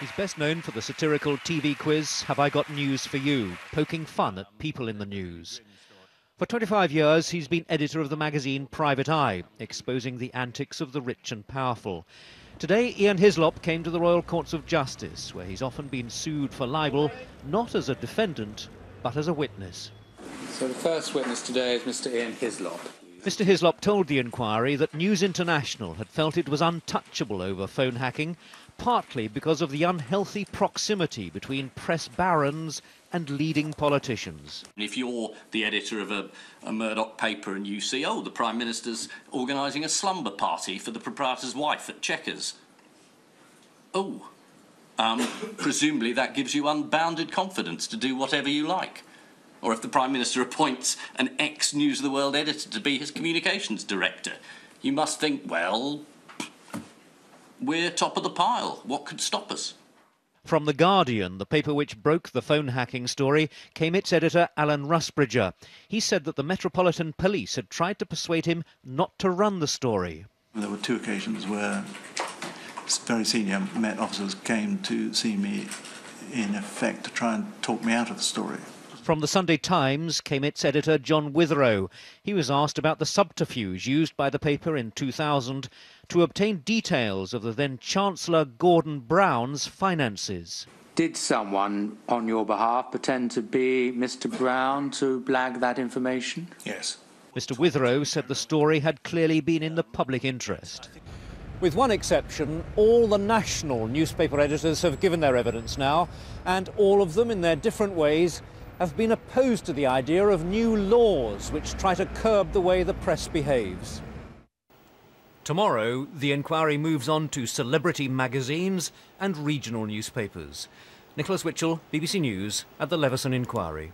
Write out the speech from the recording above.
He's best known for the satirical TV quiz, Have I Got News for You, poking fun at people in the news. For 25 years, he's been editor of the magazine Private Eye, exposing the antics of the rich and powerful. Today, Ian Hislop came to the Royal Courts of Justice, where he's often been sued for libel, not as a defendant, but as a witness. So the first witness today is Mr Ian Hislop. Mr Hislop told the inquiry that News International had felt it was untouchable over phone hacking, partly because of the unhealthy proximity between press barons and leading politicians. If you're the editor of a, a Murdoch paper and you see, oh, the Prime Minister's organising a slumber party for the proprietor's wife at Chequers. Oh, um, presumably that gives you unbounded confidence to do whatever you like. Or if the Prime Minister appoints an ex News of the World editor to be his communications director, you must think, well, we're top of the pile. What could stop us? From The Guardian, the paper which broke the phone hacking story, came its editor Alan Rusbridger. He said that the Metropolitan Police had tried to persuade him not to run the story. There were two occasions where very senior Met officers came to see me, in effect, to try and talk me out of the story. From the Sunday Times came its editor John Witherow. He was asked about the subterfuge used by the paper in 2000 to obtain details of the then Chancellor Gordon Brown's finances. Did someone on your behalf pretend to be Mr Brown to blag that information? Yes. Mr Witherow said the story had clearly been in the public interest. With one exception, all the national newspaper editors have given their evidence now, and all of them, in their different ways, have been opposed to the idea of new laws which try to curb the way the press behaves. Tomorrow, the inquiry moves on to celebrity magazines and regional newspapers. Nicholas Witchell, BBC News, at the Leveson Inquiry.